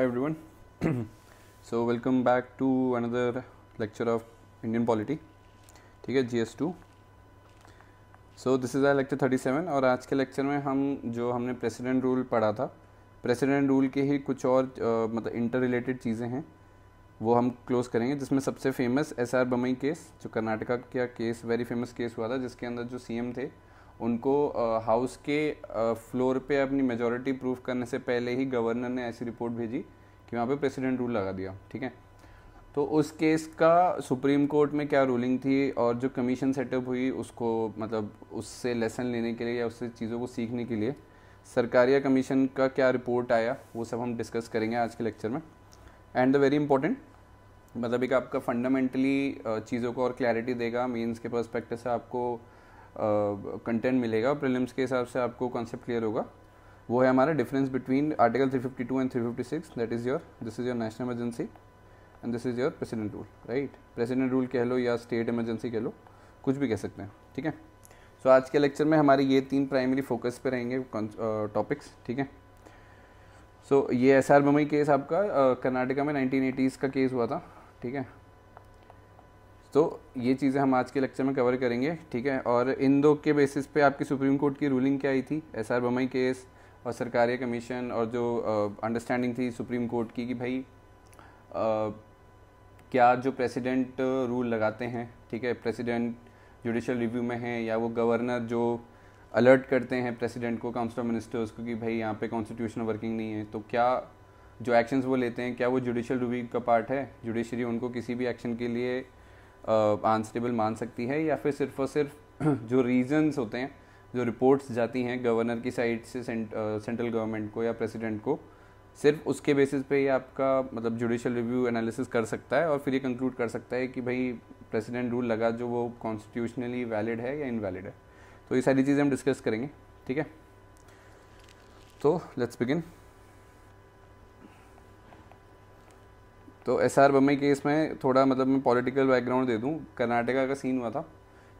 Hi everyone. so welcome back to another lecture of Indian polity. ठीक है G S two so this is our lecture thirty seven और आज के lecture में हम जो हमने प्रेसिडेंट रूल पढ़ा था प्रेसिडेंट रूल के ही कुछ और uh, मतलब इंटर रिलेटेड चीज़ें हैं वो हम क्लोज करेंगे जिसमें सबसे famous S R Bommai case जो कर्नाटका का केस वेरी फ़ेमस केस हुआ था जिसके अंदर जो सीएम थे उनको हाउस के फ्लोर पे अपनी मेजोरिटी प्रूव करने से पहले ही गवर्नर ने ऐसी रिपोर्ट भेजी कि वहाँ पे प्रेसिडेंट रूल लगा दिया, ठीक है? तो उस केस का सुप्रीम कोर्ट में क्या रूलिंग थी और जो कमीशन सेटअप हुई उसको मतलब उससे लेसन लेने के लिए या उससे चीज़ों को सीखने के लिए सरकारिया कमीशन का क्या रिपोर्ट आया, वो सब हम डिस्कस करेंगे आज के लेक्चर में. एंड द वेरी इंपॉर्टेंट मतलब एक आपका फंडामेंटली चीज़ों को और क्लैरिटी देगा मीन्स के परस्पेक्टिव से आपको कंटेंट मिलेगा। प्रीलिम्स के हिसाब से आपको कॉन्सेप्ट क्लियर होगा। वो है हमारा difference between article 352 and 356 that is your this is your national emergency and this is your president rule right president rule कह लो या स्टेट इमरजेंसी कह लो कुछ भी कह सकते हैं ठीक है? सो so, आज के लेक्चर में हमारे ये तीन प्राइमरी फोकस पे रहेंगे टॉपिक्स ठीक है? सो ये एस आर बमई केस आपका कर्नाटका में नाइनटीन एटीज़ का केस हुआ था ठीक है? तो ये चीज़ें हम आज के लेक्चर में कवर करेंगे ठीक है? और इन दो के बेसिस पे आपकी सुप्रीम कोर्ट की रूलिंग क्या आई थी? एस आर बमई केस और सरकारी कमीशन और जो अंडरस्टैंडिंग थी सुप्रीम कोर्ट की कि भाई आ, क्या जो प्रेसिडेंट रूल लगाते हैं ठीक है? प्रेसिडेंट जुडिशल रिव्यू में है या वो गवर्नर जो अलर्ट करते हैं प्रेसिडेंट को काउंसिल ऑफ़ मिनिस्टर्स को कि भाई यहाँ पे कॉन्स्टिट्यूशनल वर्किंग नहीं है तो क्या जो एक्शंस वो लेते हैं क्या वो जुडिशल रिव्यू का पार्ट है? जुडिशरी उनको किसी भी एक्शन के लिए आंसरेबल मान सकती है या फिर सिर्फ़ और सिर्फ़ जो रीजंस होते हैं, जो रिपोर्ट्स जाती हैं गवर्नर की साइड से सेंट्रल गवर्नमेंट को या प्रेसिडेंट को, सिर्फ़ उसके बेसिस पे ही आपका मतलब जुडिशल रिव्यू एनालिसिस कर सकता है और फिर ये कंक्लूड कर सकता है कि भाई प्रेसिडेंट रूल लगा जो वो कॉन्स्टिट्यूशनली वैलिड है या इनवैलिड है। तो ये सारी चीज़ें हम डिस्कस करेंगे, ठीक है? तो लेट्स बिगिन तो एस आर बम्बई केस में थोड़ा मतलब मैं पॉलिटिकल बैकग्राउंड दे दूँ। कर्नाटका का सीन हुआ था।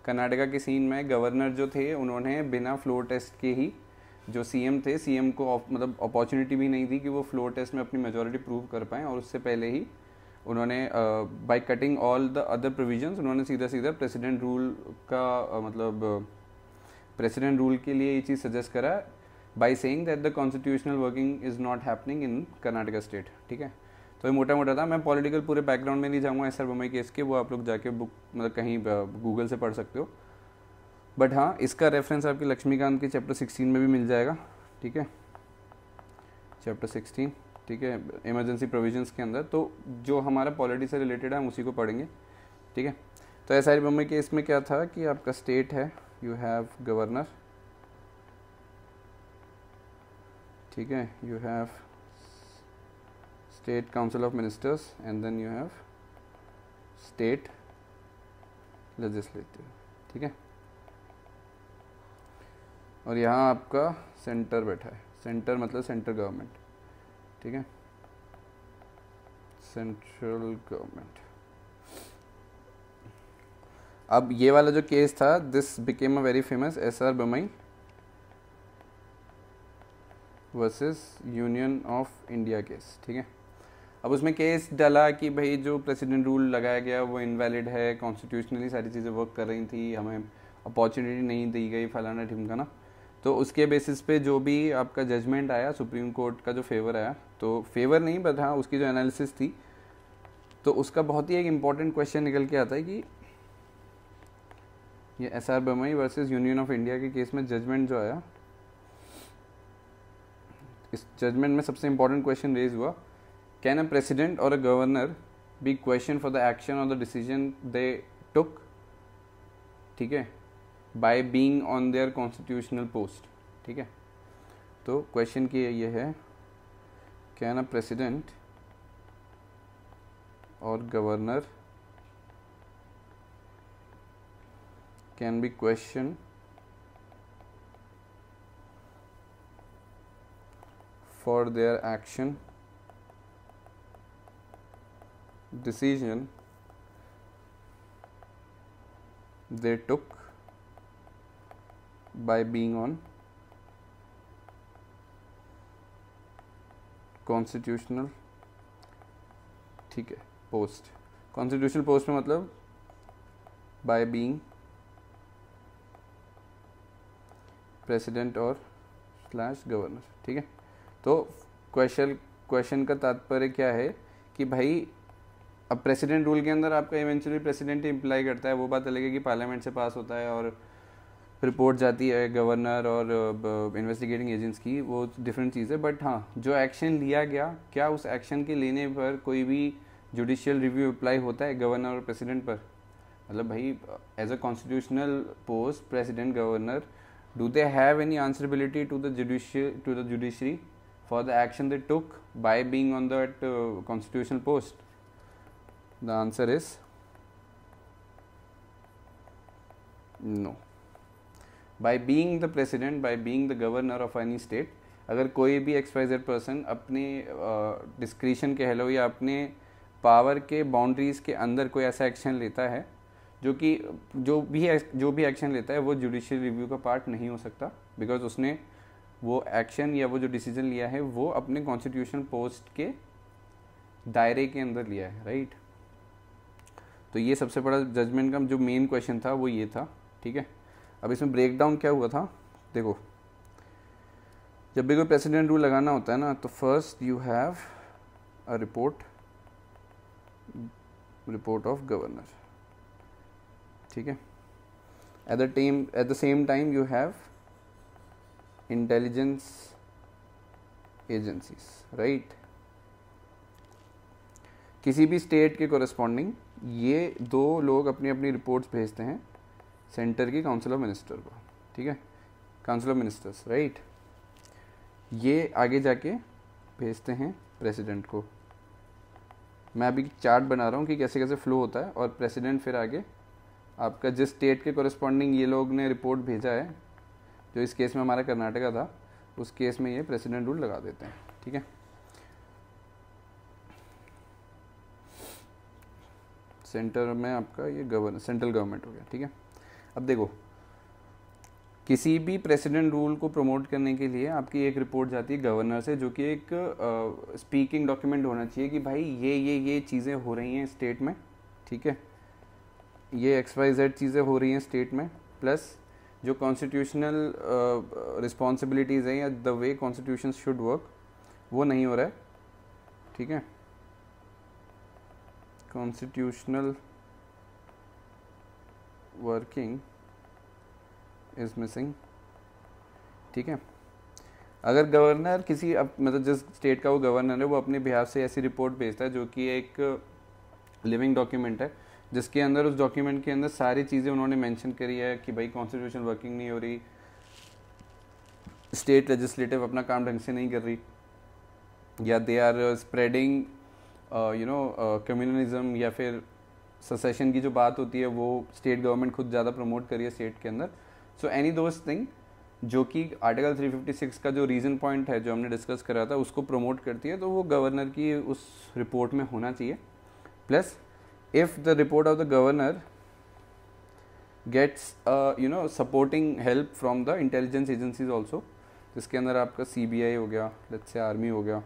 कर्नाटका के सीन में गवर्नर जो थे उन्होंने बिना फ्लोर टेस्ट के ही जो सीएम थे सीएम को मतलब अपॉर्चुनिटी भी नहीं थी कि वो फ्लोर टेस्ट में अपनी मेजोरिटी प्रूव कर पाएँ और उससे पहले ही उन्होंने by cutting all the other provisions उन्होंने सीधा सीधा प्रेसिडेंट रूल का uh, मतलब प्रेसिडेंट रूल के लिए ये चीज़ सजेस्ट करा by saying that the constitutional working is not happening in Karnataka state ठीक है? तो ये मोटा मोटा था। मैं पॉलिटिकल पूरे बैकग्राउंड में नहीं जाऊँगा एस आर बम्बई केस के वो आप लोग जाके बुक मतलब कहीं गूगल से पढ़ सकते हो। बट हाँ इसका रेफरेंस आपके लक्ष्मीकांत के चैप्टर सिक्सटीन में भी मिल जाएगा, ठीक है? चैप्टर सिक्सटीन ठीक है इमरजेंसी प्रोविजंस के अंदर। तो जो हमारा पॉलिटी से रिलेटेड है, हम उसी को पढ़ेंगे, ठीक है? तो एस आर बम्बई केस में क्या था कि आपका स्टेट है यू हैव गवर्नर ठीक है? You have state council of ministers, and then you have state legislature ठीक है? और यहाँ आपका सेंटर बैठा है। सेंटर मतलब सेंट्रल गवर्नमेंट ठीक है? सेंट्रल गवर्नमेंट अब ये वाला जो केस था this became a very famous S R Bommai versus Union of India case ठीक है? अब उसमें केस डाला कि भाई जो प्रेसिडेंट रूल लगाया गया, वो इनवैलिड है कॉन्स्टिट्यूशनली सारी चीज़ें वर्क कर रही थी, हमें अपॉर्चुनिटी नहीं दी गई फलाना ठिमकाना तो उसके बेसिस पे जो भी आपका जजमेंट आया, सुप्रीम कोर्ट का जो फेवर आया तो फेवर नहीं बट हाँ उसकी जो एनालिसिस थी तो उसका बहुत ही एक इंपॉर्टेंट क्वेश्चन निकल के आता है कि ये S R Bommai versus Union of India के केस में जजमेंट जो आया, इस जजमेंट में सबसे इम्पोर्टेंट क्वेश्चन रेज हुआ। कैन अ प्रेसिडेंट और a governor be question for the action और द डिसीज़न दे टुक ठीक है? By being on their constitutional post ठीक है? तो क्वेश्चन की ये है कैन अ प्रेसिडेंट और governor can be question for their action decision they took by being on constitutional, ठीक है पोस्ट कॉन्स्टिट्यूशनल पोस्ट में मतलब बाय बीइंग प्रेसिडेंट और स्लैश गवर्नर ठीक है? तो क्वेश्चन क्वेश्चन का तात्पर्य क्या है कि भाई अब प्रेसिडेंट रूल के अंदर आपका इवेंचुअली प्रेसिडेंट ही इम्प्लाई करता है वो बात अलग है कि पार्लियामेंट से पास होता है और रिपोर्ट जाती है गवर्नर और इन्वेस्टिगेटिंग एजेंट्स की वो डिफरेंट चीज़ है। बट हाँ जो एक्शन लिया गया क्या उस एक्शन के लेने पर कोई भी जुडिशियल रिव्यू अप्लाई होता है गवर्नर और प्रेसिडेंट पर? मतलब भाई as a constitutional post president governor do they have any answerability to judicial to the judiciary for the action they took by being on that uh, constitutional post? The answer is no. By being the president by being the governor of any state अगर कोई भी एक्सपाइजेड person अपने discretion uh, के हेलो या अपने power के बाउंड्रीज़ के अंदर कोई ऐसा एक्शन लेता है जो कि जो भी जो भी एक्शन लेता है वो जुडिशियल रिव्यू का पार्ट नहीं हो सकता बिकॉज़ उसने वो एक्शन या वो जो डिसीज़न लिया है वो अपने कॉन्स्टिट्यूशन पोस्ट के दायरे के अंदर लिया है राइट तो ये सबसे बड़ा जजमेंट का जो मेन क्वेश्चन था, वो ये था, ठीक है? अब इसमें ब्रेक डाउन क्या हुआ था? देखो, जब भी कोई प्रेसिडेंट रूल लगाना होता है ना तो first you have a report report of governor ठीक है? At the time at the same time you have intelligence agencies right किसी भी स्टेट के कोरस्पॉन्डिंग ये दो लोग अपनी अपनी रिपोर्ट्स भेजते हैं सेंटर की काउंसिल ऑफ़ मिनिस्टर को, ठीक है? काउंसिल ऑफ़ मिनिस्टर्स राइट ये आगे जाके भेजते हैं प्रेसिडेंट को। मैं अभी चार्ट बना रहा हूँ कि कैसे कैसे फ्लो होता है और प्रेसिडेंट फिर आगे आपका जिस स्टेट के कोरिस्पॉन्डिंग ये लोग ने रिपोर्ट भेजा है, जो इस केस में हमारा कर्नाटका था, उस केस में ये प्रेसिडेंट रूल लगा देते हैं, ठीक है? सेंटर में आपका ये गवर्नर सेंट्रल गवर्नमेंट हो गया, ठीक है? अब देखो, किसी भी प्रेसिडेंट रूल को प्रमोट करने के लिए आपकी एक रिपोर्ट जाती है गवर्नर से, जो कि एक स्पीकिंग डॉक्यूमेंट होना चाहिए कि भाई ये ये ये चीज़ें हो रही हैं स्टेट में, ठीक है? ये एक्स वाई जेड चीज़ें हो रही हैं स्टेट में प्लस जो कॉन्स्टिट्यूशनल रिस्पॉन्सिबिलिटीज़ हैं या the way constitution should work वो नहीं हो रहा है, ठीक है? कॉन्स्टिट्यूशनल वर्किंग इज़ मिसिंग ठीक है? अगर गवर्नर किसी अब मतलब जिस स्टेट का वो गवर्नर है, वो अपने बिहार से ऐसी रिपोर्ट भेजता है जो कि एक लिविंग डॉक्यूमेंट है, जिसके अंदर, उस डॉक्यूमेंट के अंदर सारी चीज़ें उन्होंने मेंशन करी है कि भाई कॉन्स्टिट्यूशन वर्किंग नहीं हो रही स्टेट लेजिस्लेटिव अपना काम ढंग से नहीं कर रही, या they are spreading you know communalism या फिर ससेशन की जो बात होती है वो स्टेट गवर्नमेंट खुद ज़्यादा प्रमोट करी है स्टेट के अंदर। सो एनी दोज थिंग जो कि आर्टिकल 356 का जो रीज़न पॉइंट है जो हमने डिस्कस करा था उसको प्रमोट करती है तो वो गवर्नर की उस रिपोर्ट में होना चाहिए। Plus if the report of the governor uh, you know supporting help from the intelligence agencies also जिसके अंदर आपका सी हो गया लेट्स से आर्मी हो गया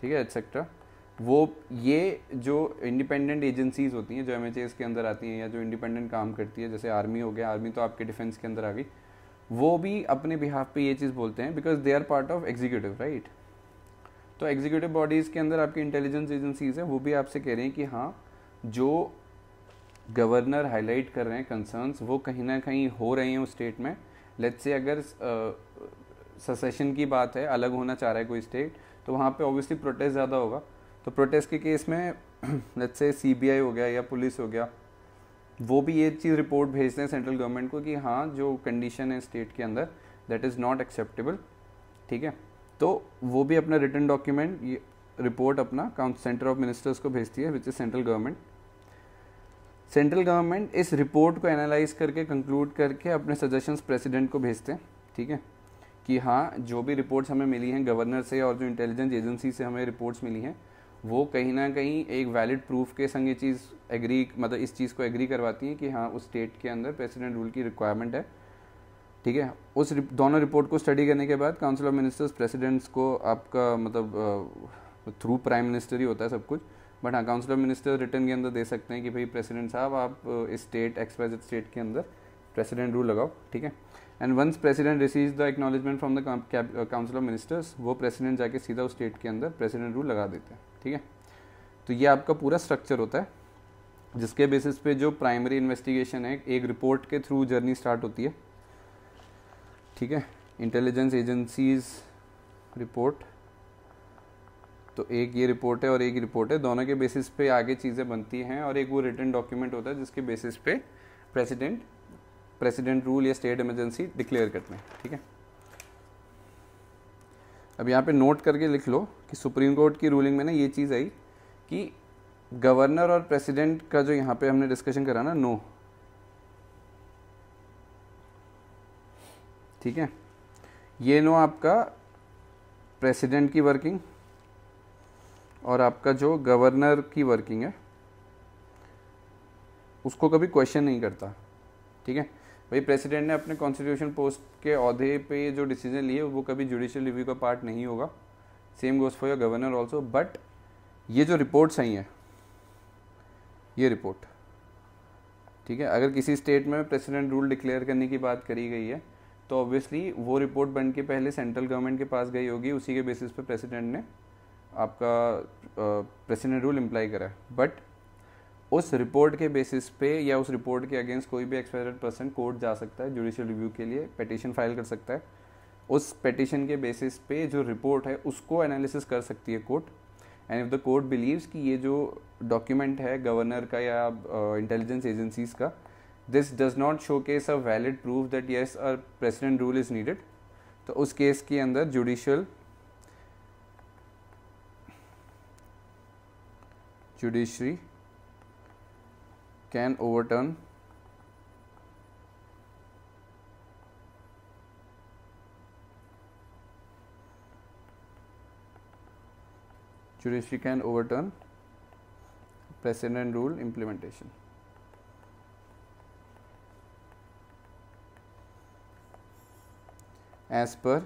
ठीक है एक्सेट्रा वो ये जो इंडिपेंडेंट एजेंसीज होती हैं, जो एम के अंदर आती हैं या जो इंडिपेंडेंट काम करती है, जैसे आर्मी हो गया आर्मी तो आपके डिफेंस के अंदर आ गई, वो भी अपने बिहाफ पे ये चीज़ बोलते हैं because they are part of executive right तो एग्जीक्यूटिव बॉडीज़ के अंदर आपकी इंटेलिजेंस एजेंसीज हैं, वो भी आपसे कह रहे हैं कि हाँ जो गवर्नर हाईलाइट कर रहे हैं कंसर्न्स वो कहीं ना कहीं हो रहे हैं उस स्टेट में। लेट्स से अगर ससेशन की बात है, अलग होना चाह रहा है कोई स्टेट तो वहाँ पे ऑब्वियसली प्रोटेस्ट ज़्यादा होगा। तो प्रोटेस्ट के केस में लेट्स से सीबीआई हो गया या पुलिस हो गया, वो भी ये चीज़ रिपोर्ट भेजते हैं सेंट्रल गवर्नमेंट को कि हाँ जो कंडीशन है स्टेट के अंदर दैट इज़ नॉट एक्सेप्टेबल ठीक है? तो वो भी अपना रिटर्न डॉक्यूमेंट ये रिपोर्ट अपना सेंटर ऑफ़ मिनिस्टर्स को भेजती है which is central government central government इस रिपोर्ट को एनालाइज करके कंक्लूड करके अपने सजेशंस प्रेसिडेंट को भेजते हैं, ठीक है? कि हाँ जो भी रिपोर्ट्स हमें मिली हैं गवर्नर से और जो इंटेलिजेंस एजेंसी से हमें रिपोर्ट्स मिली हैं वो कहीं ना कहीं एक वैलिड प्रूफ के संग ये चीज़ एग्री मतलब इस चीज़ को एग्री करवाती है कि हाँ उस स्टेट के अंदर प्रेसिडेंट रूल की रिक्वायरमेंट है। ठीक है? उस दोनों रिपोर्ट को स्टडी करने के बाद काउंसिल ऑफ़ मिनिस्टर्स प्रेसिडेंट्स को आपका मतलब थ्रू प्राइम मिनिस्टर ही होता है सब कुछ। बट हाँ काउंसिल ऑफ़ मिनिस्टर रिटर्न के अंदर दे सकते हैं कि भाई प्रेसिडेंट साहब, आप इस स्टेट एक्सपाइज स्टेट के अंदर प्रेसिडेंट रूल लगाओ। ठीक है? And once president receive the acknowledgement from the council of ministers वो प्रेसिडेंट जाके सीधा उस स्टेट के अंदर प्रेसिडेंट रूल लगा देते हैं, ठीक है? तो ये आपका पूरा स्ट्रक्चर होता है, जिसके बेसिस पे जो प्राइमरी इन्वेस्टिगेशन है, एक रिपोर्ट के थ्रू जर्नी स्टार्ट होती है, ठीक है? इंटेलिजेंस एजेंसीज रिपोर्ट तो एक ये रिपोर्ट है और एक रिपोर्ट है, दोनों के बेसिस पे आगे चीज़ें बनती हैं और एक वो रिटर्न डॉक्यूमेंट होता है, जिसके बेसिस पे प्रेसिडेंट प्रेसिडेंट रूल या स्टेट इमरजेंसी डिक्लेयर करते हैं, ठीक है? अब यहाँ पे नोट करके लिख लो कि सुप्रीम कोर्ट की रूलिंग में ना ये चीज़ आई कि गवर्नर और प्रेसिडेंट का जो यहाँ पे हमने डिस्कशन करा ना, नो। ठीक है? ये नो आपका प्रेसिडेंट की वर्किंग और आपका जो गवर्नर की वर्किंग है, उसको कभी क्वेश्चन नहीं करता, ठीक है? भाई प्रेसिडेंट ने अपने कॉन्स्टिट्यूशन पोस्ट के अहदे पे जो डिसीज़न लिए, वो कभी जुडिशियल रिव्यू का पार्ट नहीं होगा। Same goes for your governor also but ये जो रिपोर्ट्स आई हैं, ये रिपोर्ट ठीक है? अगर किसी स्टेट में प्रेसिडेंट रूल डिक्लेयर करने की बात करी गई है तो ऑब्वियसली वो रिपोर्ट बन के पहले सेंट्रल गवर्नमेंट के पास गई होगी, उसी के बेसिस पे प्रेसिडेंट ने आपका प्रेसिडेंट रूल इम्प्लाई करा है। बट उस रिपोर्ट के बेसिस पे या उस रिपोर्ट के अगेंस्ट कोई भी एक्सपायर्ड पर्सन कोर्ट जा सकता है जुडिशियल रिव्यू के लिए पटिशन फ़ाइल कर सकता है। उस पटिशन के बेसिस पे जो रिपोर्ट है उसको एनालिसिस कर सकती है court and if the court believes कि ये जो डॉक्यूमेंट है गवर्नर का या इंटेलिजेंस uh, एजेंसीज का this does not show case a valid proof that yes a president rule is needed तो उस केस के अंदर judicial judiciary can overturn judiciary can overturn precedent rule implementation. as per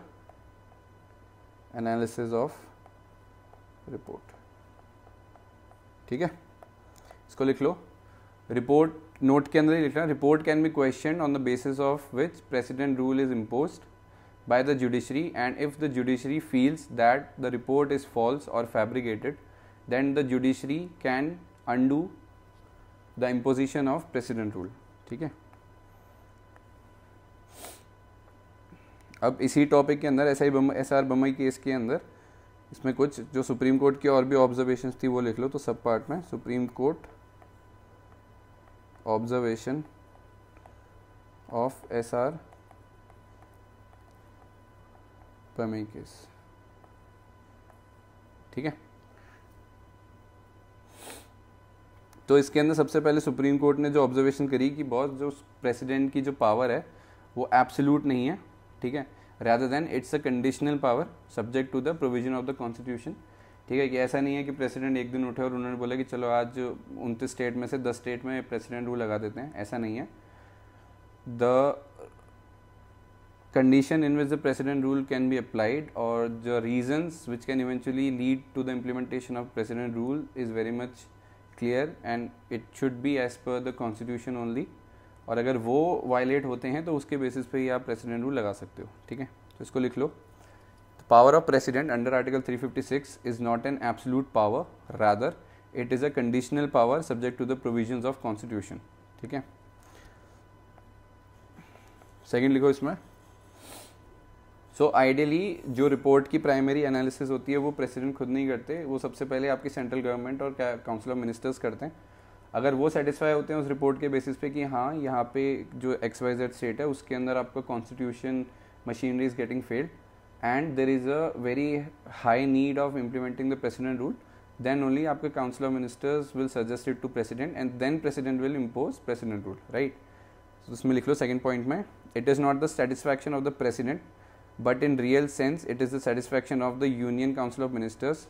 analysis of report ठीक है इसको लिख लो report note के अंदर ही लिखना report can be question on the basis of which president rule is impose by the judiciary and if the judiciary feels that the report is false or fabricated, then the judiciary can undo the imposition of precedent rule. ठीक है? अब इसी topic के अंदर S I S R Bommai case के अंदर, इसमें कुछ जो सुप्रीम कोर्ट की और भी ऑब्जर्वेशन थी वो लिख लो तो सब पार्ट में सुप्रीम कोर्ट एस आर प्रमेय केस ठीक है? तो इसके अंदर सबसे पहले सुप्रीम कोर्ट ने जो ऑब्जर्वेशन करी कि बहुत जो प्रेसिडेंट की जो पावर है, वो एब्सोल्यूट नहीं है, ठीक है? Rather than it's a conditional power subject to the provision of the constitution ठीक है कि ऐसा नहीं है कि प्रेसिडेंट एक दिन उठे और उन्होंने बोला कि चलो आज उनतीस स्टेट में से दस स्टेट में प्रेसिडेंट रूल लगा देते हैं। ऐसा नहीं है। The condition in which the president rule can be applied और the reasons which can eventually lead to the implementation of president rule is very much clear and it should be as per the constitution only और अगर वो वायलेट होते हैं तो उसके basis पे ही आप प्रेसिडेंट रूल लगा सकते हो। ठीक है? तो इसको लिख लो। Power of president under article 356 is not an absolute power rather it is a conditional power subject to the provisions of constitution ठीक है? सेकेंड लिखो इसमें। सो so, आइडियली जो रिपोर्ट की प्राइमरी एनालिसिस होती है वो प्रेसिडेंट खुद नहीं करते। वो सबसे पहले आपकी सेंट्रल गवर्नमेंट और काउंसिल ऑफ़ मिनिस्टर्स करते हैं। अगर वो सेटिस्फाई होते हैं उस रिपोर्ट के बेसिस पे कि हाँ यहाँ पे जो एक्स वाई जेड स्टेट है उसके अंदर आपका constitution machinery is getting failed and there is a very high need of implementing the president rule then only आपके council of ministers will suggest it to president and then president will impose president rule right उसमें लिख लो second point में it is not the satisfaction of the president but in real sense it is the satisfaction of the union council of ministers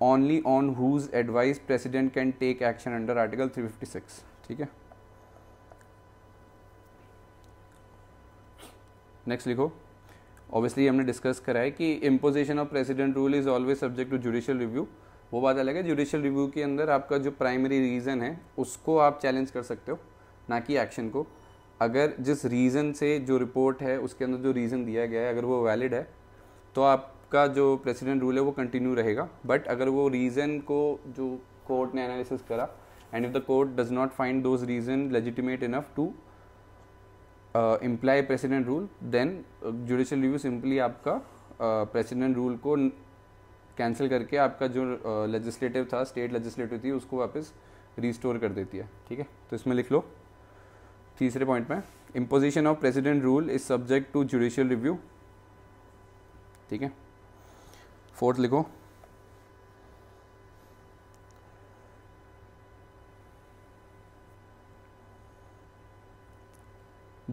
only on whose advice president can take action under article 356 ठीक है next लिखो obviously हमने discuss करा है कि imposition of president rule is always subject to judicial review वो बात अलग है जुडिशियल रिव्यू के अंदर आपका जो प्राइमरी रीज़न है, उसको आप चैलेंज कर सकते हो, ना कि एक्शन को. अगर जिस रीज़न से जो रिपोर्ट है, उसके अंदर जो रीज़न दिया गया है, अगर वो वैलिड है तो आपका जो प्रेसिडेंट रूल है, वो कंटिन्यू रहेगा. बट अगर वो रीज़न को जो कोर्ट ने एनालिसिस करा and if the court does not find those reason legitimate enough to imply president rule then judicial review simply आपका प्रेसिडेंट uh, रूल को कैंसिल करके आपका जो लेजिस्लेटिव uh, था स्टेट लेजिस्लेटिव थी उसको वापस रिस्टोर कर देती है ठीक है? तो इसमें लिख लो। तीसरे पॉइंट में imposition of president rule is subject to judicial review ठीक है? फोर्थ लिखो।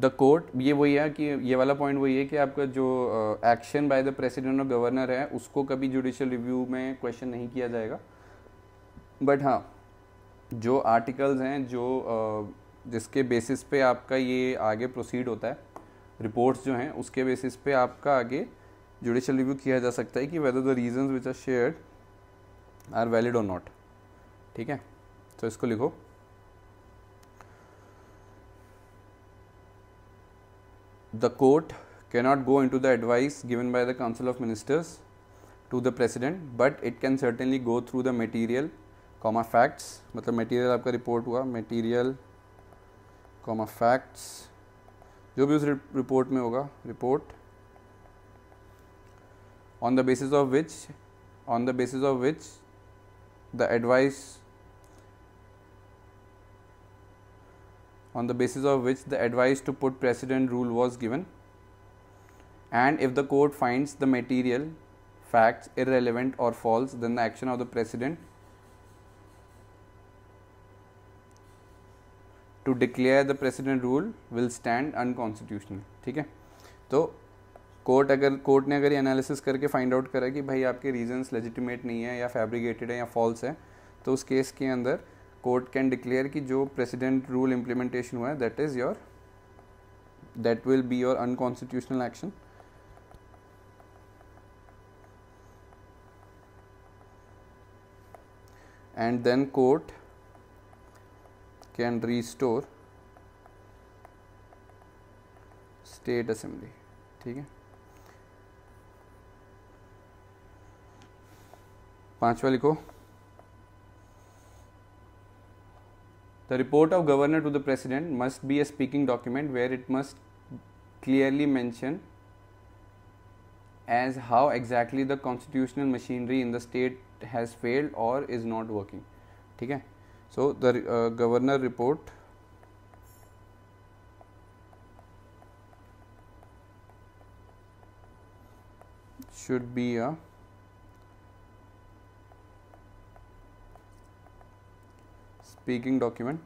द कोर्ट ये वही है कि ये वाला पॉइंट वही है कि आपका जो एक्शन बाय द प्रेसिडेंट और गवर्नर है, उसको कभी जुडिशियल रिव्यू में क्वेश्चन नहीं किया जाएगा। बट हाँ जो आर्टिकल्स हैं, जो जिसके बेसिस पे आपका ये आगे प्रोसीड होता है रिपोर्ट्स जो हैं, उसके बेसिस पे आपका आगे जुडिशियल रिव्यू किया जा सकता है कि whether the reasons which are shared are valid और नॉट ठीक है? तो इसको लिखो। the court cannot go into the advice given by the council of ministers to the president but it can certainly go through the material comma facts मतलब material आपका report हुआ material comma facts जो भी उस report में होगा report on the basis of which on the basis of which the advice on the basis of which the advice to put precedent rule was given and if the court finds the material facts irrelevant or false then the action of the president to declare the precedent rule will stand unconstitutional ठीक है तो court अगर court ने अगर ये analysis करके find out करा कि भाई आपके रीजंस लेजिटिमेट नहीं है या फैब्रिकेटेड है या फॉल्स है तो उस केस के अंदर कोर्ट कैन डिक्लेयर कि जो प्रेसिडेंट रूल इम्प्लीमेंटेशन हुआ है that is your that will be your unconstitutional action and then court can restore state assembly. ठीक है? पांचवा लिखो। the report of governor to the president must be a speaking document where it must clearly mention as how exactly the constitutional machinery in the state has failed और is not working ठीक है so the governor report should be a speaking document,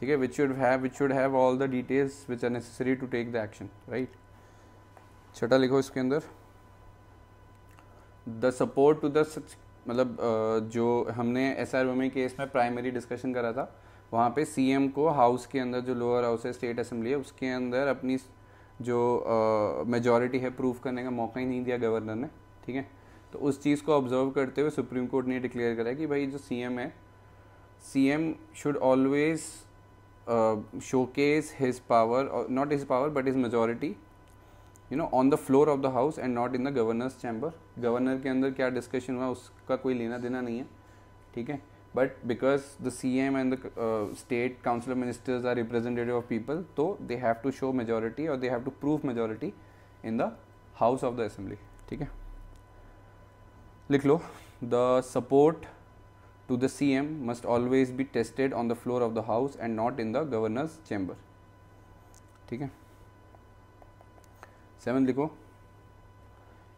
ठीक है which should have which should have all the details which are necessary to take the action right छठा लिखो इसके अंदर। The support to the मतलब जो हमने एस आर वोमी केस में प्राइमरी डिस्कशन करा था, वहाँ पे सीएम को हाउस के अंदर जो लोअर हाउस है स्टेट असेंबली है, उसके अंदर अपनी जो मेजॉरिटी है प्रूफ करने का मौका ही नहीं दिया गवर्नर ने, ठीक है? तो उस चीज़ को ऑब्ज़र्व करते हुए सुप्रीम कोर्ट ने डिक्लेयर करा कि भाई जो सीएम है C M should always showcase his power not his power but is majority you know on the floor of the house and not in the governor's chamber governor के अंदर क्या discussion हुआ, उसका कोई लेना देना नहीं है, ठीक है? But because the C M and the state council of ministers are representative of people तो they have to show majority और they have to prove majority in the house of the assembly ठीक है? लिख लो the support to the C M must always be tested on the floor of the house and not in the governor's chamber ठीक है seven लिखो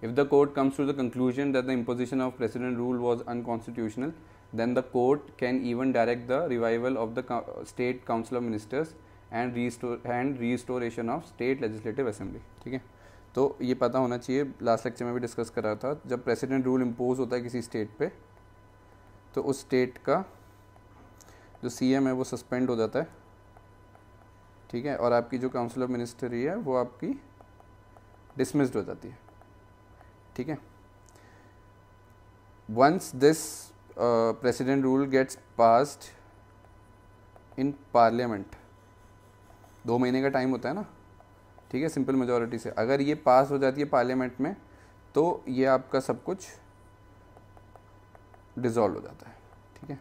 if the court comes to the conclusion that the imposition of precedent rule was unconstitutional then the court can even direct the revival of the state council of ministers and restore and restoration of state legislative assembly ठीक है तो ये पता होना चाहिए last lecture में भी discuss कर रहा था जब प्रेसिडेंट रूल इम्पोज होता है किसी स्टेट पे तो उस स्टेट का जो सीएम है वो सस्पेंड हो जाता है। ठीक है? और आपकी जो काउंसिल ऑफ़ मिनिस्टरी है वो आपकी डिसमिस्ड हो जाती है। ठीक है? This uh, precedent rule gets passed in parliament दो महीने का टाइम होता है ना ठीक है सिंपल मेजोरिटी से। अगर ये पास हो जाती है पार्लियामेंट में तो ये आपका सब कुछ डिज़ोल्व हो जाता है, ठीक है?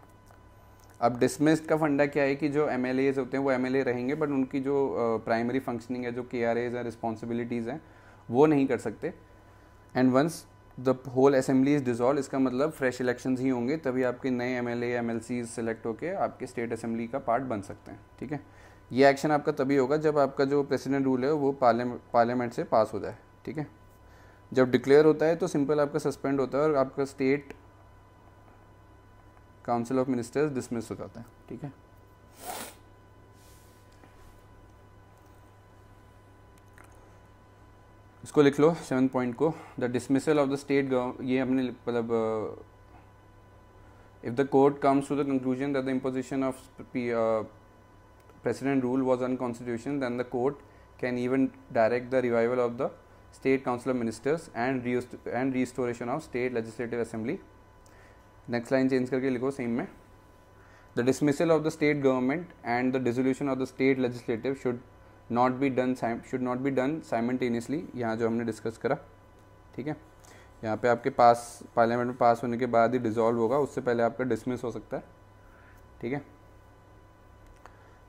अब डिसमिस्ड का फंडा क्या है कि जो एम होते हैं, वो एमएलए रहेंगे बट उनकी जो प्राइमरी फंक्शनिंग है, जो के आर एज है रिस्पॉन्सिबिलिटीज़ हैं, वो नहीं कर सकते। And once the whole assembly is dissolve इसका मतलब फ्रेश इलेक्शन ही होंगे, तभी आपके नए M L M L select होकर आपके स्टेट असेंबली का पार्ट बन सकते हैं, ठीक है? ये एक्शन आपका तभी होगा जब आपका जो प्रेसिडेंट रूल है वो पार्लियामेंट से पास हो जाए, ठीक है? जब डिक्लेयर होता है तो सिंपल आपका सस्पेंड होता है और आपका state council of ministers dismiss हो जाता है, ठीक है? इसको लिख लो सेवन पॉइंट को। The dismissal of the state ये हमने मतलब if the court comes to the conclusion that the imposition of precedent rule was unconstitutional then the court can even direct the revival of the state council of ministers and and restoration of state legislative assembly next line change करके लिखो same में the dismissal of the state government and the dissolution of the state legislative should not be done should not be done simultaneously यहाँ जो हमने discuss करा ठीक है यहाँ पे आपके पास पार्लियामेंट में पास होने के बाद ही डिजॉल्व होगा उससे पहले आपका डिसमिस हो सकता है ठीक है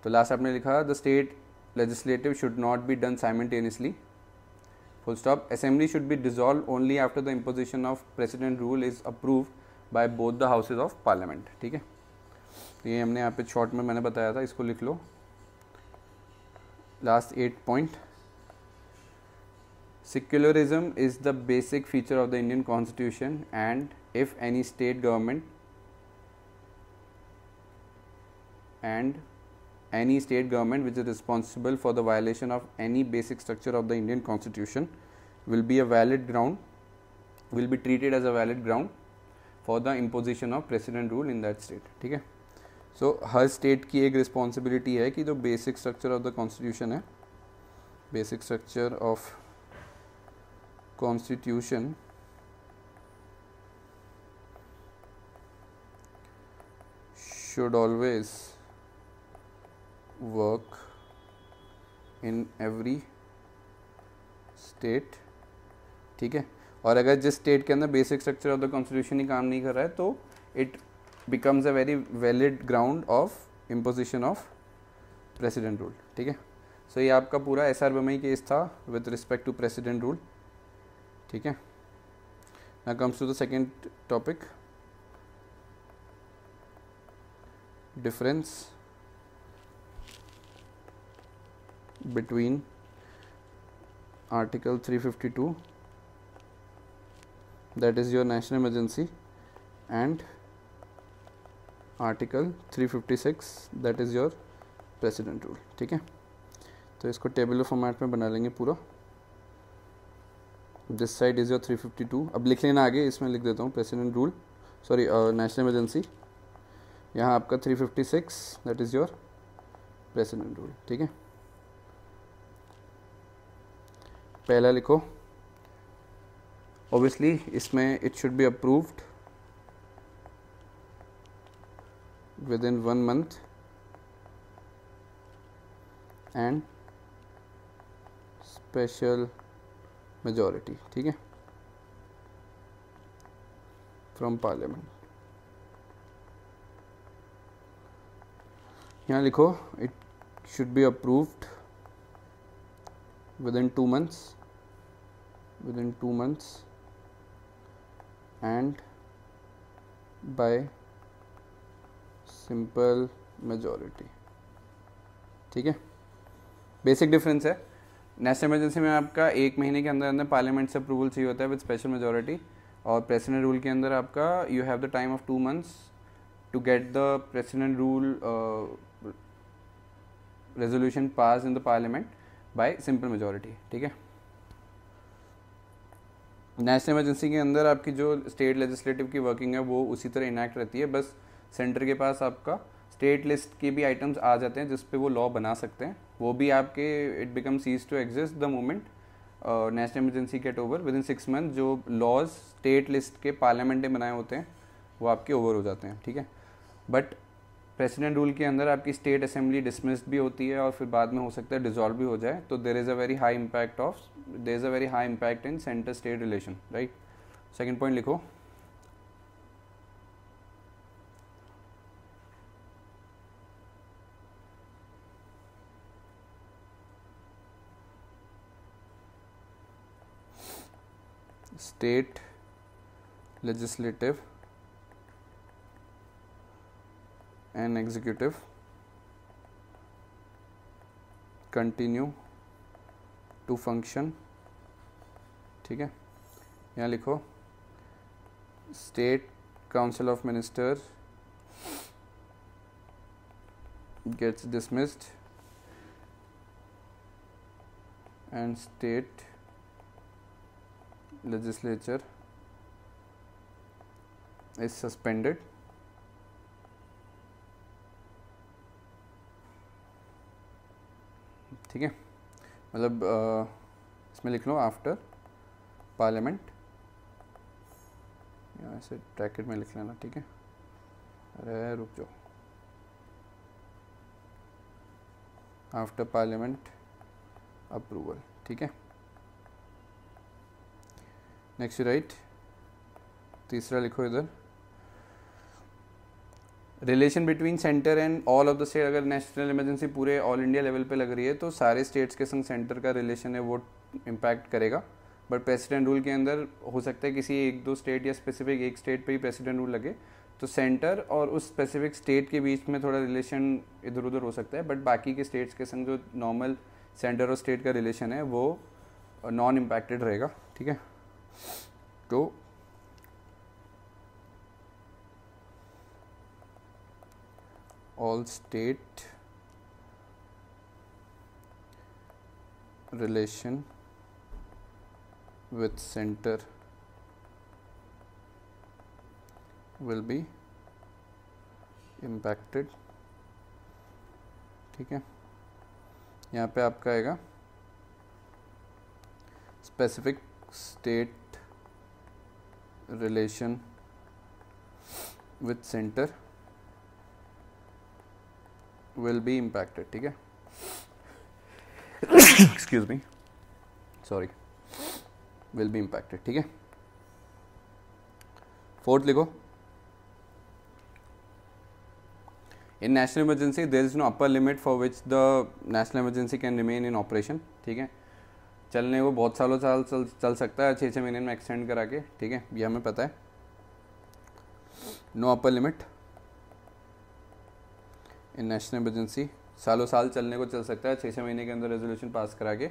तो लास्ट आपने लिखा the state legislative should not be done simultaneously full stop assembly should be dissolve only after the imposition of president rule is approve by both the houses of parliament ठीक है? तो ये हमने यहाँ पे शॉर्ट में मैंने बताया था, इसको लिख लो। Last eight point secularism is the basic feature of the Indian constitution and if any state government and any state government which is responsible for the violation of any basic structure of the Indian constitution will be a valid ground will be treated as a valid ground for the imposition of president rule in that state है so so, हर state की एक responsibility है कि जो basic structure of the constitution है basic structure of constitution should always work in every state ठीक है? और अगर जिस स्टेट के अंदर basic structure of the constitution ही काम नहीं कर रहा है तो it becomes a very valid ground of imposition of president rule ठीक है? सो ये आपका पूरा एस आर बमई केस था with respect to president rule ठीक है? ना comes to the second topic difference between article 352 that is your national emergency, and article 356 that is your president rule, ठीक है? तो इसको टेबल फॉर्मेट में बना लेंगे पूरा। दिस साइड इज़ योर 352 अब लिख लेना आगे, इसमें लिख देता हूँ president rule sorry national emergency यहाँ आपका 356 that is your president rule ठीक है? पहला लिखो। ऑब्वियसली इसमें it should be approved within one month and special majority ठीक है? फ्रॉम पार्लियामेंट यहाँ लिखो it should be approved within two months within 2 months and by simple majority ठीक है? बेसिक डिफरेंस है। नेशनल इमरजेंसी में आपका एक महीने के अंदर अंदर पार्लियामेंट से अप्रूवल चाहिए होता है विद स्पेशल मेजॉरिटी और प्रेसिडेंट रूल के अंदर आपका you have the time of two months to get the president rule resolution pass in the parliament by simple majority ठीक है? नेशनल इमरजेंसी के अंदर आपकी जो स्टेट लेजिस्लेटिव की वर्किंग है, वो उसी तरह इनैक्ट रहती है। बस सेंटर के पास आपका स्टेट लिस्ट के भी आइटम्स आ जाते हैं, जिस पे वो लॉ बना सकते हैं। वो भी आपके it become cease to exist the moment national emergency get over within six month जो लॉज स्टेट लिस्ट के पार्लियामेंट ने बनाए होते हैं, वो आपके ओवर हो जाते हैं, ठीक है? बट प्रेसिडेंट रूल के अंदर आपकी स्टेट असेंबली डिसमिस्ड भी होती है और फिर बाद में हो सकता है डिजॉल्व भी हो जाए। तो there is a very high impact of there is a very high impact in centre state relation right second point लिखो। State legislative and executive continue to function ठीक है यहाँ लिखो state council of minister gets dismissed and state legislature is suspended ठीक है? मतलब इसमें लिख लो आफ्टर पार्लियामेंट यहाँ से ब्रैकेट में लिख लेना, ठीक है? अरे, रुक जाओ। आफ्टर पार्लियामेंट अप्रूवल ठीक है? नेक्स्ट राइट तीसरा लिखो इधर। Relation between centre and all of the state, अगर नेशनल इमरजेंसी पूरे ऑल इंडिया लेवल पे लग रही है तो सारे स्टेट्स के संग सेंटर का रिलेशन है, वो इम्पैक्ट करेगा। बट प्रेसिडेंट रूल के अंदर हो सकता है किसी एक दो स्टेट या स्पेसिफिक एक स्टेट पे ही प्रेसिडेंट रूल लगे तो सेंटर और उस स्पेसिफिक स्टेट के बीच में थोड़ा रिलेशन इधर उधर हो सकता है बट बाकी के स्टेट्स के संग जो नॉर्मल सेंटर और स्टेट का रिलेशन है, वो नॉन इम्पैक्टेड रहेगा, ठीक है? तो all state relation with center will be impacted ठीक है यहाँ पे आपका आएगा specific state relation with centre will be impacted ठीक है? Excuse me sorry will be impacted ठीक है? फोर्थ लिखो. In national emergency there is no upper limit for which the national emergency can remain in operation ठीक है? चलने को बहुत सालों साल चल, चल सकता है छः छः महीने में एक्सटेंड करा के ठीक है? ये हमें पता है. No upper limit in national emergency. सालों साल चलने को चल सकता है छः छः महीने के अंदर रेजोल्यूशन पास करा के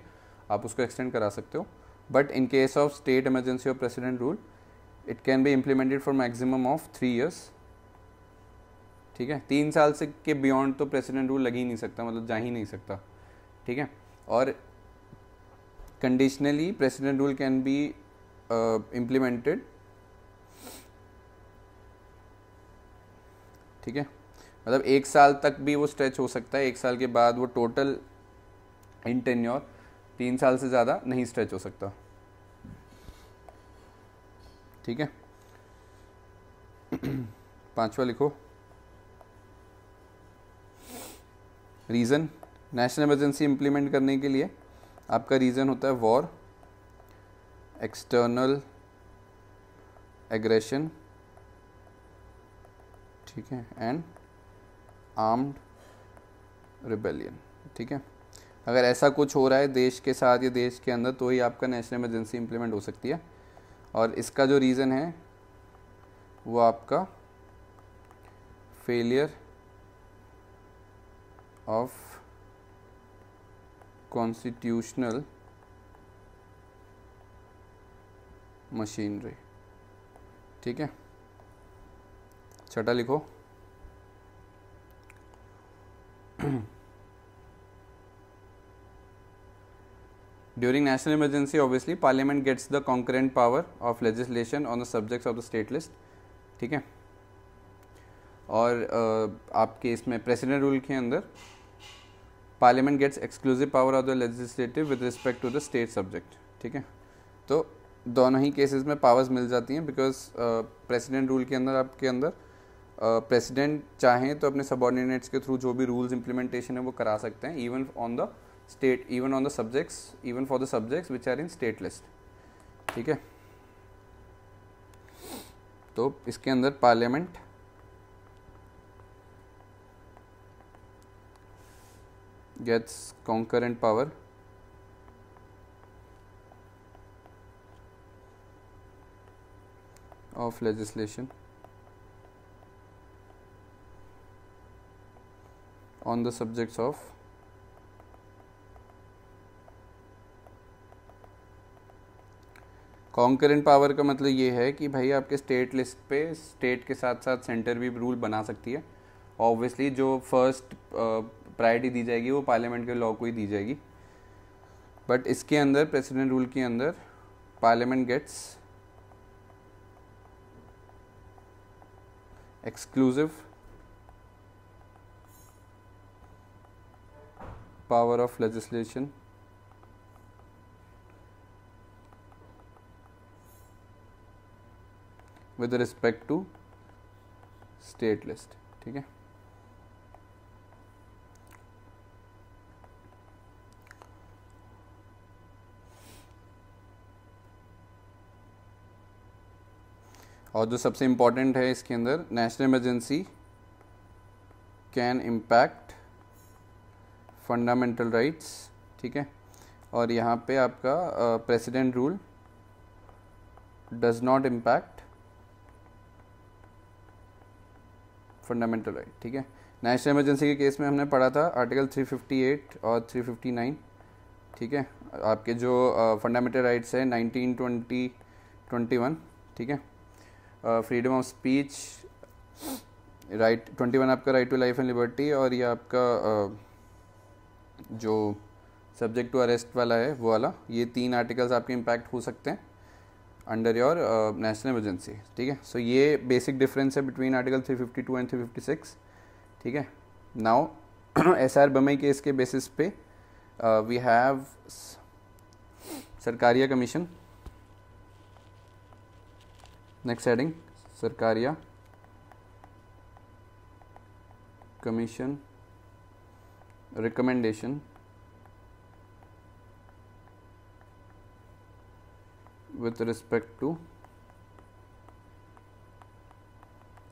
आप उसको एक्सटेंड करा सकते हो। But in case of state emergency और president rule it can be implemented for maximum of three years ठीक है? तीन साल से के बियॉन्ड तो प्रेसिडेंट रूल लग ही नहीं सकता मतलब जा ही नहीं सकता। ठीक है? और conditionally president rule can be implemented ठीक है? मतलब एक साल तक भी वो स्ट्रेच हो सकता है, एक साल के बाद वो टोटल इन टेन्योर तीन साल से ज़्यादा नहीं स्ट्रेच हो सकता। ठीक है? पांचवा लिखो। रीज़न नेशनल इमरजेंसी इम्प्लीमेंट करने के लिए आपका रीज़न होता है वॉर एक्सटर्नल एग्रेशन ठीक है? एंड आर्म्ड रिबेलियन ठीक है? अगर ऐसा कुछ हो रहा है देश के साथ या देश के अंदर तो ही आपका नेशनल इमरजेंसी इम्प्लीमेंट हो सकती है। और इसका जो रीज़न है, वो आपका फेलियर ऑफ़ कॉन्स्टिट्यूशनल मशीनरी ठीक है? छठा लिखो। During national emergency, obviously, Parliament gets the concurrent power of legislation on the subjects of the state list. ठीक है? और uh, आपके इसमें प्रेसिडेंट रूल के अंदर parliament gets exclusive power of the legislative with respect to the state subject ठीक है? तो दोनों ही केसेस में पावर्स मिल जाती हैं बिकॉज़ प्रेसिडेंट रूल के अंदर आपके अंदर प्रेसिडेंट चाहें तो अपने सबॉर्डिनेट्स के थ्रू जो भी रूल्स इम्प्लीमेंटेशन है वो करा सकते हैं even on the state even on the subjects even for the subjects which are in state list ठीक है? तो इसके अंदर parliament gets concurrent power of legislation. On the subjects of concurrent power का मतलब ये है कि भाई आपके स्टेट लिस्ट पे स्टेट के साथ साथ सेंटर भी रूल बना सकती है। ऑब्वियसली जो फ़र्स्ट प्रायोरिटी दी जाएगी वो पार्लियामेंट के लॉ को ही दी जाएगी। बट इसके अंदर प्रेसिडेंट रूल के अंदर parliament gets exclusive power of legislation with respect to state list ठीक है और जो सबसे इंपॉर्टेंट है इसके अंदर national emergency can impact fundamental rights ठीक है? और यहाँ पे आपका president rule does not impact fundamental right ठीक है? नेशनल इमरजेंसी के केस में हमने पढ़ा था आर्टिकल 358 और 359 ठीक है? आपके जो फंडामेंटल राइट्स है 1920 21 ठीक है? Freedom of speech right twenty one आपका right to life and liberty और ये आपका uh, जो सब्जेक्ट टू अरेस्ट वाला है, वो वाला, ये तीन आर्टिकल्स आपके इम्पैक्ट हो सकते हैं अंडर योर नेशनल इमरजेंसी ठीक है? सो ये बेसिक डिफरेंस है बिटवीन आर्टिकल 352 एंड 356 ठीक है? Now S R Bommai case के बेसिस पे we have Sarkaria commission next heading Sarkaria commission recommendation with respect to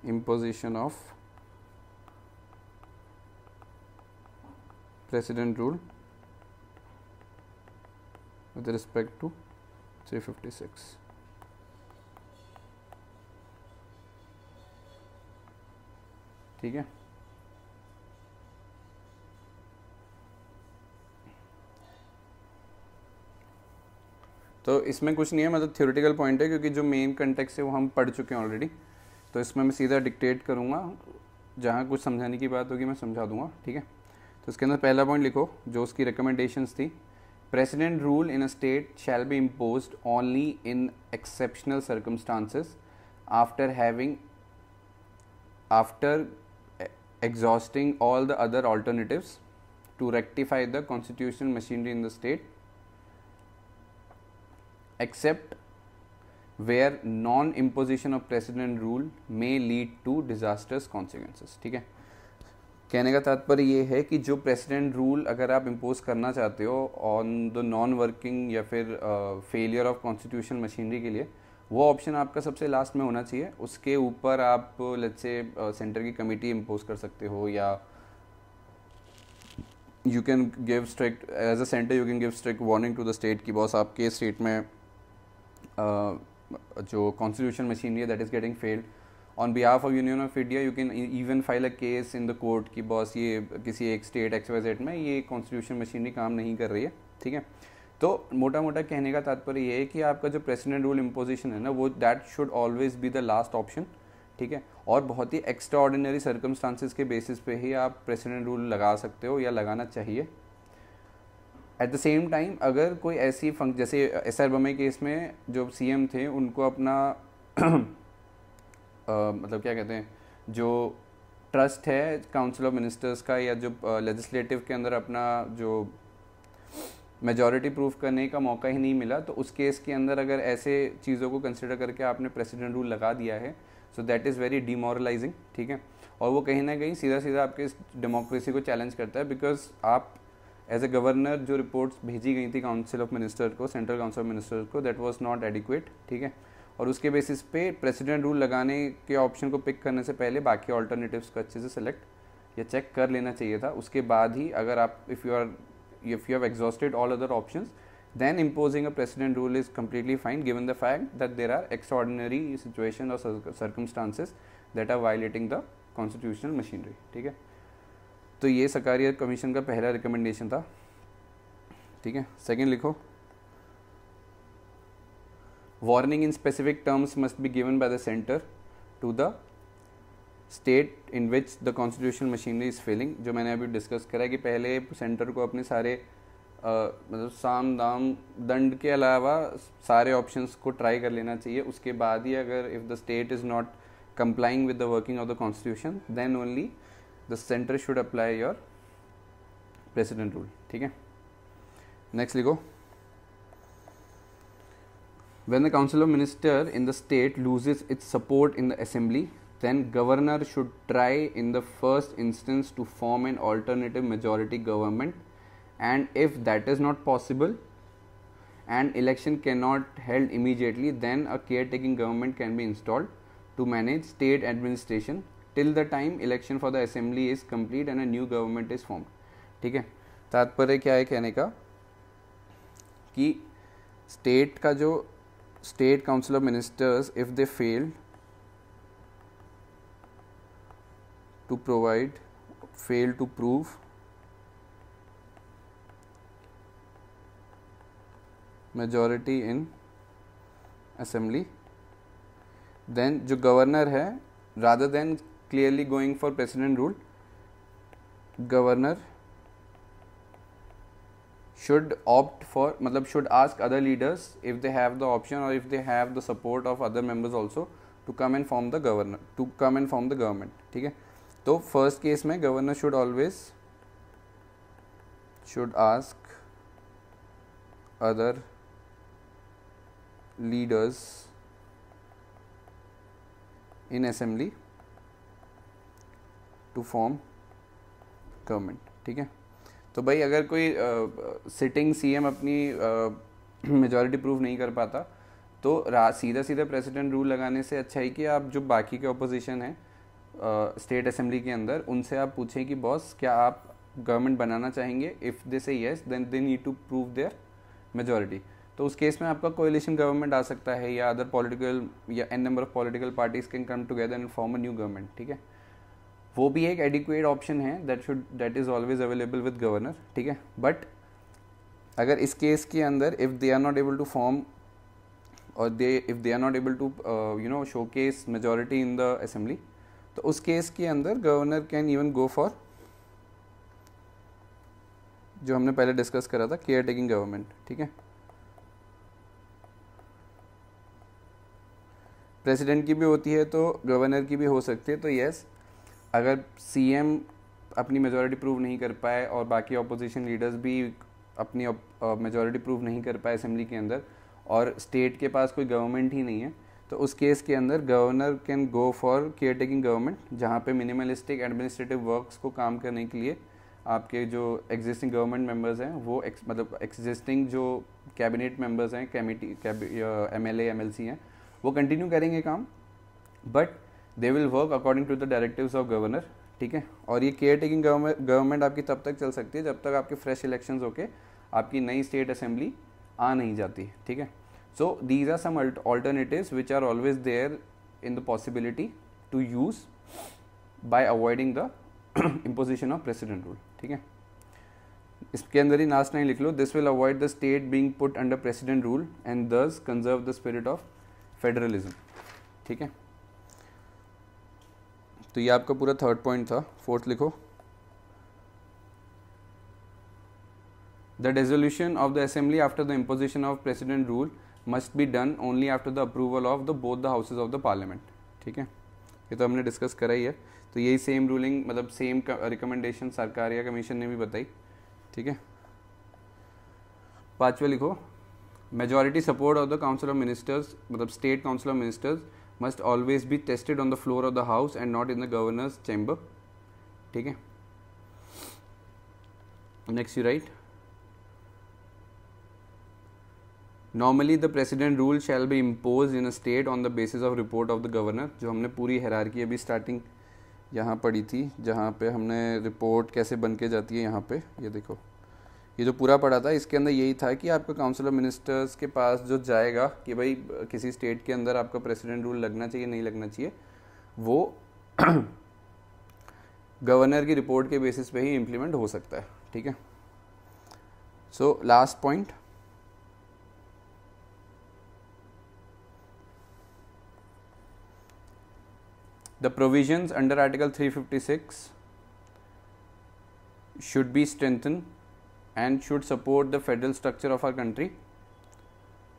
imposition of president rule with respect to 356 ठीक है तो इसमें कुछ नहीं है मतलब थ्योरेटिकल पॉइंट है, क्योंकि जो मेन कंटेक्स है वो हम पढ़ चुके हैं ऑलरेडी तो इसमें मैं सीधा डिक्टेट करूँगा, जहाँ कुछ समझाने की बात होगी मैं समझा दूँगा, ठीक है? तो इसके अंदर पहला पॉइंट लिखो, जो उसकी रिकमेंडेशंस थी। President rule in a state shall be impose only in exceptional circumstances after having after exhausting all the other alternatives to rectify the constitutional machinery in the state. Except where non imposition of precedent rule may lead to disastrous consequences, ठीक है? कहने का तात्पर्य ये है कि जो president rule अगर आप इम्पोज करना चाहते हो ऑन द नॉन वर्किंग या फिर फेलियर ऑफ़ कॉन्स्टिट्यूशन मशीनरी के लिए, वो ऑप्शन आपका सबसे लास्ट में होना चाहिए। उसके ऊपर आप लेट्स से सेंटर की कमेटी इम्पोज कर सकते हो या you can give strict as a centre you can give strict warning to the state कि बॉस आपके स्टेट में जो कॉन्स्टिट्यूशन मशीनरी है that is getting failed on behalf of union of India you can even file a case in the court की boss ये किसी एक state XYZ में ये कॉन्स्टिट्यूशन मशीनरी काम नहीं कर रही है, ठीक है? तो मोटा मोटा कहने का तात्पर्य ये है कि आपका जो प्रेसिडेंट रूल इम्पोजिशन है ना, वो that should always be the last option ठीक है? और बहुत ही एक्स्ट्रा ऑर्डिनरी सर्कमस्टांसिस के बेसिस पे ही आप प्रेसिडेंट रूल लगा सकते हो या लगाना चाहिए। एट द सेम टाइम अगर कोई ऐसी फंक जैसे एस आर बमे केस में जो सी एम थे उनको अपना आ, मतलब क्या कहते हैं जो ट्रस्ट है काउंसिल ऑफ़ मिनिस्टर्स का या जो लेजिस्लेटिव के अंदर अपना जो मेजॉरिटी प्रूफ करने का मौका ही नहीं मिला तो उस केस के अंदर अगर ऐसे चीज़ों को कंसिडर करके आपने प्रेसिडेंट रूल लगा दिया है so that is very demoralising ठीक है? और वो कहीं ना कहीं सीधा सीधा आपके इस डेमोक्रेसी को चैलेंज करता है बिकॉज़ आप एज ए गवर्नर जो रिपोर्ट्स भेजी गई थी काउंसिल ऑफ़ मिनिस्टर को सेंट्रल काउंसिल ऑफ़ मिनिस्टर को दैट वॉज़ नॉट एडिक्वेट ठीक है? और उसके बेसिस पे प्रेसिडेंट रूल लगाने के ऑप्शन को पिक करने से पहले बाकी ऑल्टरनेटिव्स को अच्छे से सेलेक्ट या चेक कर लेना चाहिए था। उसके बाद ही अगर आप if you are if you have exhausted all other option then imposing a president rule is completely fine given the fact that there are extraordinary situation और circumstances that are violating the constitutional machinery ठीक है? तो ये Sakariya commission का पहला recommendation था। ठीक है सेकेंड लिखो। Warning in specific terms must be given by the centre to the state in which the constitution machinery is failing जो मैंने अभी डिस्कस करा कि पहले सेंटर को अपने सारे मतलब साम दाम दंड के अलावा सारे ऑप्शंस को ट्राई कर लेना चाहिए। उसके बाद ही अगर if the state is not complying with the working of the constitution then only the centre should apply your president rule ठीक है नेक्स्ट लिखो when the council of minister in the state loses its support in the assembly then governor should try in the first instance to form an alternative majority government and if that is not possible and election cannot held immediately then a caretaking government can be installed to manage state administration Till the time election for the assembly is complete and a new government is form ठीक है? तात्पर्य क्या है कहने का? कि state का जो state council of ministers if they failed to provide fail to prove majority in assembly then जो गवर्नर है rather than clearly going for president rule governor should opt for मतलब should ask other leaders if they have the option or if they have the support of other members also to come and form the governor to come and form the government ठीक है तो first case में governor should always should ask other leaders in assembly to form government ठीक है? तो भाई अगर कोई सिटिंग uh, सीएम अपनी मेजॉरिटी uh, प्रूव नहीं कर पाता तो सीधा सीधा प्रेसिडेंट रूल लगाने से अच्छा है कि आप जो बाकी के ऑपोजिशन हैं स्टेट असेंबली के अंदर उनसे आप पूछें कि बॉस क्या आप गवर्नमेंट बनाना चाहेंगे? If they say yes then they need to prove their majority तो उस केस में आपका कोलिशन गवर्नमेंट आ सकता है या अदर पॉलिटिकल या n number of political parties can come together and form a new government ठीक है? वो भी एक एडिक्वेट ऑप्शन है that should that is always available with governor ठीक है? बट अगर इस केस के अंदर if they are not able to form और they if they are not able to you know show case majority in the assembly तो उस case के अंदर governor can even go for जो हमने पहले डिस्कस करा था केयर टेकिंग गवर्नमेंट ठीक है? प्रेसिडेंट की भी होती है तो गवर्नर की भी हो सकती है तो यस अगर सीएम अपनी मेजोरिटी प्रूव नहीं कर पाए और बाकी अपोजिशन लीडर्स भी अपनी मेजोरिटी प्रूव नहीं कर पाए असेंबली के अंदर और स्टेट के पास कोई गवर्नमेंट ही नहीं है तो उस केस के अंदर governor can go for caretaking government जहाँ पे मिनिमलिस्टिक एडमिनिस्ट्रेटिव वर्क्स को काम करने के लिए आपके जो एग्जिस्टिंग गवर्नमेंट मेंबर्स हैं वो ex, मतलब एग्जिस्टिंग जो कैबिनेट मेंबर्स हैं कमेटी एम एल हैं वो कंटिन्यू करेंगे काम but they will work according to the directives of governor ठीक है? और ये केयर टेकिंग गवर्नमेंट आपकी तब तक चल सकती है जब तक आपके फ्रेश इलेक्शन होके आपकी नई स्टेट असेंबली आ नहीं जाती, ठीक है? So these are some alternatives which are always there in the possibility to use by avoiding the imposition of precedent rule. ठीक है? इसके अंदर ही लास्ट लाइन लिख लो this will avoid the state being put under president rule and thus conserve the spirit of federalism ठीक है? तो ये आपका पूरा थर्ड पॉइंट था। फोर्थ लिखो। The dissolution of the assembly after the imposition of president rule must be done only after the approval of the both the houses of the parliament ठीक है? ये तो हमने डिस्कस करा ही है। तो यही सेम रूलिंग मतलब सेम रिकमेंडेशन सरकार या कमीशन ने भी बताई। ठीक है? पाँचवा लिखो। Majority support of the council of ministers मतलब state council of ministers must always be tested on the floor of the house and not in the governor's chamber ठीक है? Next you write normally the president rule shall be impose in a state on the basis of report of the governor जो हमने पूरी हैरार की अभी starting यहाँ पढ़ी थी, जहाँ पे हमने रिपोर्ट कैसे बन के जाती है यहाँ पे, ये देखो। ये जो पूरा पढ़ा था, इसके अंदर यही था कि आपका काउंसिल ऑफ़ मिनिस्टर्स के पास जो जाएगा कि भाई, किसी स्टेट के अंदर आपका प्रेसिडेंट रूल लगना चाहिए, नहीं लगना चाहिए, वो गवर्नर की रिपोर्ट के बेसिस पे ही इम्प्लीमेंट हो सकता है, ठीक है? So last point The provisions under Article 356 should be strengthened and should support the federal structure of our country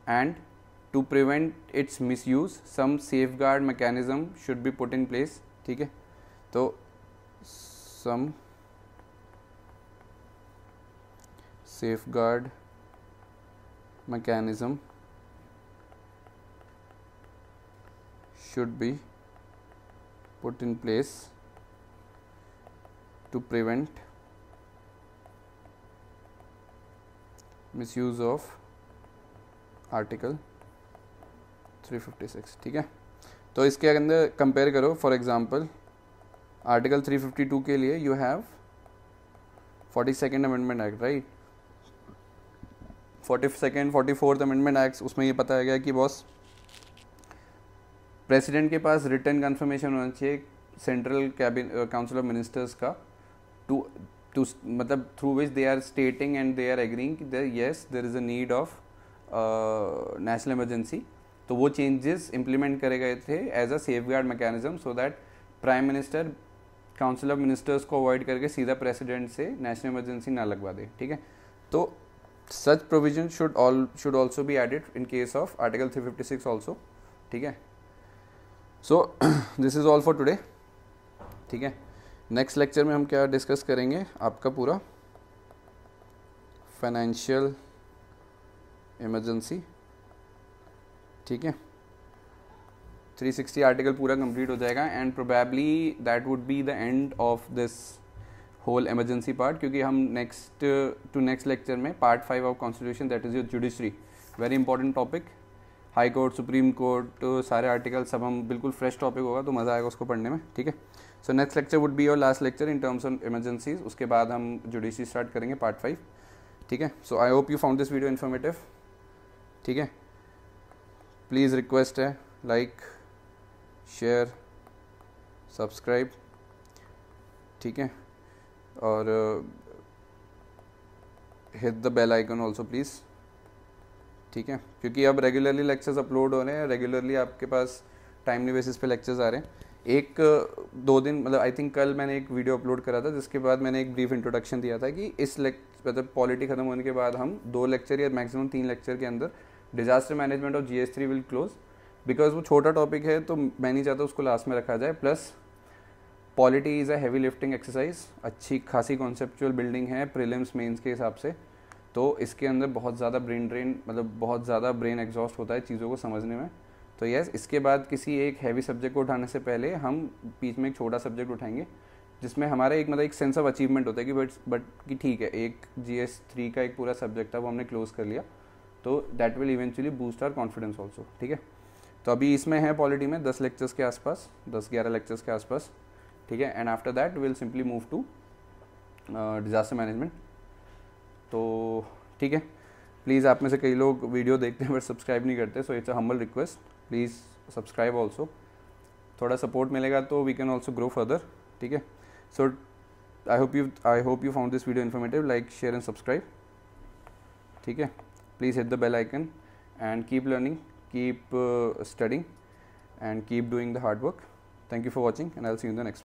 and to prevent its misuse some safeguard mechanism should be put in place ठीक है तो some safeguard mechanism should be put in place to prevent misuse of article 356 ठीक है? तो इसके अंदर compare करो for example article 352 के लिए you have forty second amendment act right forty second forty fourth amendment act उसमें ये बताया गया कि बॉस प्रेसिडेंट के पास रिटर्न कन्फर्मेशन होना चाहिए central cabin council of ministers का टू टू मतलब through which they are stating and they are there yes there is a need of national emergency तो वो चेंजेस इम्प्लीमेंट करे गए थे as a safeguard mechanism so that prime minister council of ministers को avoid करके सीधा president से national emergency ना लगवा दे, ठीक है? तो such provision should all should also be added in case of article 356 also ठीक है? So this is all for today ठीक है? नेक्स्ट लेक्चर में हम क्या डिस्कस करेंगे? आपका पूरा फाइनेंशियल इमरजेंसी ठीक है? 360 आर्टिकल पूरा कंप्लीट हो जाएगा and probably that would be the end of this whole emergency part क्योंकि हम नेक्स्ट टू नेक्स्ट लेक्चर में part five of constitution that is your judiciary very important topic high court supreme court सारे article सब हम बिल्कुल fresh topic होगा तो मज़ा आएगा उसको पढ़ने में। ठीक है? So next lecture would be your last lecture in terms of emergencies उसके बाद हम जुडिशरी स्टार्ट करेंगे पार्ट फाइव ठीक है so I hope you found this video informative ठीक है प्लीज़ रिक्वेस्ट है लाइक शेयर सब्सक्राइब ठीक है और hit the bell icon also please ठीक है क्योंकि अब रेगुलरली लेक्चर्स अपलोड हो रहे हैं रेगुलरली आपके पास टाइमली बेसिस पे लेक्चर्स आ रहे हैं एक, दो दिन मतलब आई थिंक कल मैंने एक वीडियो अपलोड करा था, जिसके बाद मैंने एक ब्रीफ इंट्रोडक्शन दिया था कि इस मतलब पॉलिटी खत्म होने के बाद हम दो लेक्चर या मैक्सिमम तीन लेक्चर के अंदर disaster management of G S three will close because वो छोटा टॉपिक है तो मैं नहीं चाहता उसको लास्ट में रखा जाए. Plus polity is a heavy lifting exercise अच्छी, खासी कॉन्सेप्चुअल बिल्डिंग है प्रिलिम्स मेंस के हिसाब से. तो इसके अंदर बहुत ज़्यादा ब्रेन ड्रेन मतलब बहुत ज़्यादा ब्रेन एग्जॉस्ट होता है चीज़ों को समझने में. तो यस इसके बाद किसी एक हैवी सब्जेक्ट को उठाने से पहले हम बीच में एक छोटा सब्जेक्ट उठाएँगे, जिसमें हमारा एक मतलब एक सेंस ऑफ़ अचीवमेंट होता है कि बट बट कि ठीक है, एक जी एस थ्री का एक पूरा सब्जेक्ट था, वो हमने क्लोज कर लिया तो that will eventually boost our confidence also ठीक है? तो अभी इसमें है पॉलिटी में दस लेक्चर्स के आसपास, दस ग्यारह लेक्चर्स के आसपास, ठीक है? And after that will simply move to disaster management तो ठीक है? प्लीज़ आप में से कई लोग वीडियो देखते हैं बट सब्सक्राइब नहीं करते so it's a humble request please subscribe also थोड़ा सपोर्ट मिलेगा तो we can also grow further ठीक है? So I hope you I hope you found this video informative like share and subscribe ठीक है? Please hit the bell icon and keep learning keep studying and keep doing the hard work thank you for watching and I see you the next